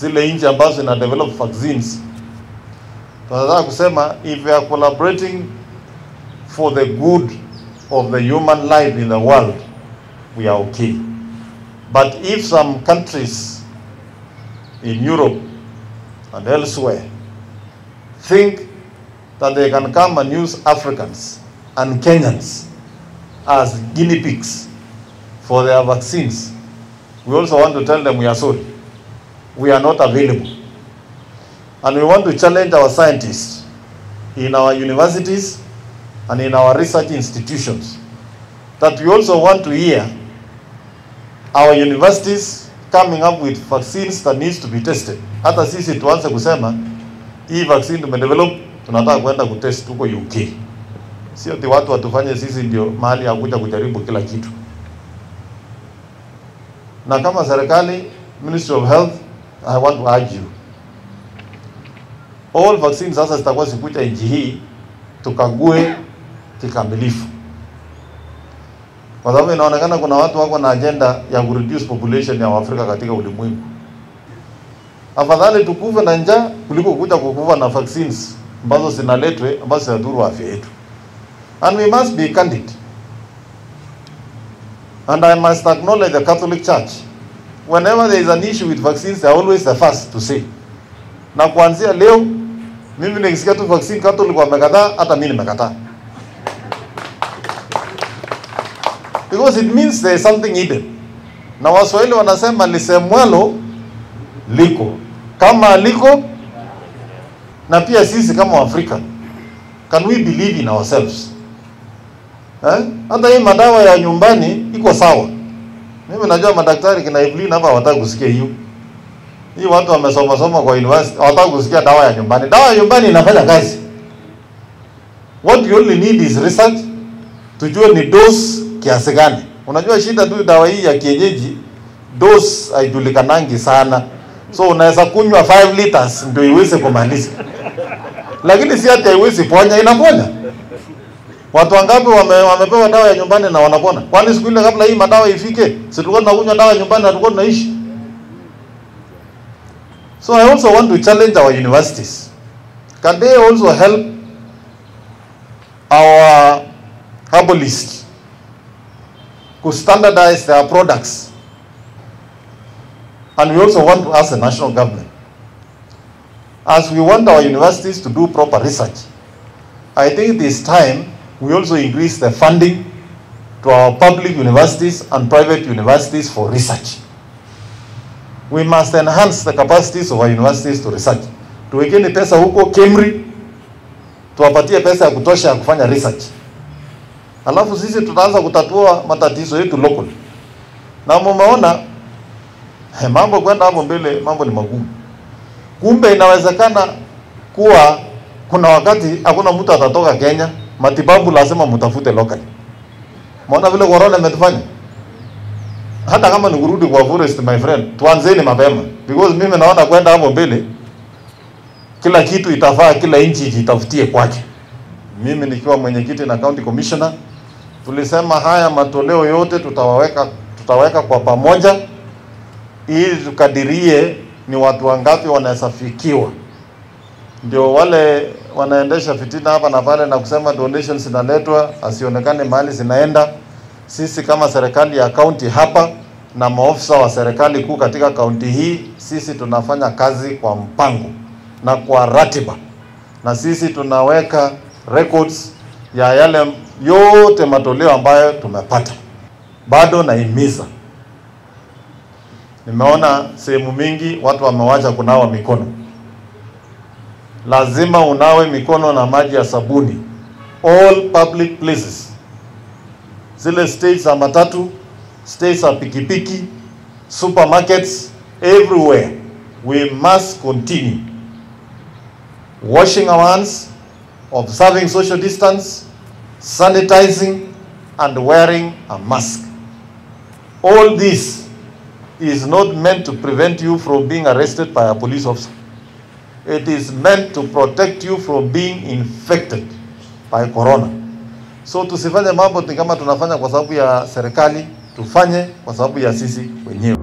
zile nchi ambazo zina develop vaccines, tunataka kusema if we are collaborating for the good of the human life in the world, we are okay. But if some countries in Europe and elsewhere think that they can come and use Africans and Kenyans as guinea pigs for their vaccines, we also want to tell them we are sorry. We are not available. And we want to challenge our scientists in our universities and in our research institutions that we also want to hear our universities coming up with vaccines that needs to be tested. Hata sisi tuanze kusema hii vaccine tumedevelop tunataka kwenda kutest huko UK. Sio ati watu watufanye sisi ndio mahali ya kuja kujaribu kila kitu. Na kama serikali, Ministry of Health, I want to urge you. All vaccines sasa zitakuwa zikuja nchi hii tukague kikamilifu, kwa sababu inaonekana kuna watu wako na agenda ya kureduce population ya Waafrika katika ulimwengu. Afadhali tukufe na njaa kuliko kuja kukufa na vaccines ambazo zinaletwe ambazo zinadhuru afya yetu. And we must be candid. And I must acknowledge the Catholic Church. Whenever there is an issue with vaccines, they are always the first to say. Na kuanzia leo mimi nikisikia tu vaccine Catholic wamekataa, hata mimi nimekataa. Because it means there is something hidden. Na Waswahili wanasema lisemwalo liko. Kama liko na pia sisi kama Waafrika can we believe in ourselves? Eh? Hata hii madawa ya nyumbani iko sawa. Mimi najua madaktari kina Evelyn hapa hawataka kusikia hiyo. Hii watu wamesoma soma kwa university hawataka kusikia dawa ya nyumbani. Dawa ya nyumbani inafanya kazi. What you only need is research. Tujue ni dose kiasi gani. Unajua shida tu dawa hii ya kienyeji dose haijulikanangi sana. So unaweza kunywa 5 liters ndio iweze kumaliza. Lakini si hata haiwezi ponya, inaponya. Watu wangapi wame, wamepewa dawa ya nyumbani na wanapona? Kwani siku ile kabla hii madawa ifike, si tulikuwa tunakunywa dawa ya nyumbani na tulikuwa tunaishi? So I also want to challenge our universities. Can they also help our herbalists to standardize their products? And we also want to ask the national government, as we want our universities to do proper research, I think it is time we also increase the funding to our public universities and private universities for research. We must enhance the capacities of our universities to research. Tuwekeni pesa huko KEMRI, tuwapatie pesa ya kutosha ya kufanya research. Alafu sisi tutaanza kutatua matatizo yetu local. Na mumeona He, mambo kwenda hapo mbele, mambo ni magumu. Kumbe inawezekana kuwa kuna wakati hakuna mtu atatoka Kenya, matibabu lazima mtafute locally. Maona vile corona imetufanya, hata kama ni kurudi kwa forest, my friend, tuanzeni mapema, because mimi naona kwenda hapo mbele, kila kitu itafaa, kila nchi jitafutie kwake. Mimi nikiwa mwenyekiti na county commissioner, tulisema haya matoleo yote tutawaweka tutaweka kwa pamoja ili tukadirie ni watu wangapi wanaweza fikiwa, ndio wale wanaendesha fitina hapa na pale na kusema donations zinaletwa asionekane mahali zinaenda. Sisi kama serikali ya kaunti hapa na maofisa wa serikali kuu katika kaunti hii, sisi tunafanya kazi kwa mpango na kwa ratiba, na sisi tunaweka records ya yale yote matoleo ambayo tumepata. Bado naimiza Nimeona sehemu mingi watu wamewacha kunawa mikono. Lazima unawe mikono na maji ya sabuni. All public places, zile states za matatu, states za pikipiki, supermarkets, everywhere we must continue washing our hands, observing social distance, sanitizing and wearing a mask. All this is not meant to prevent you from being arrested by a police officer. It is meant to protect you from being infected by corona. So tusifanye mambo ni kama tunafanya kwa sababu ya serikali, tufanye kwa sababu ya sisi wenyewe.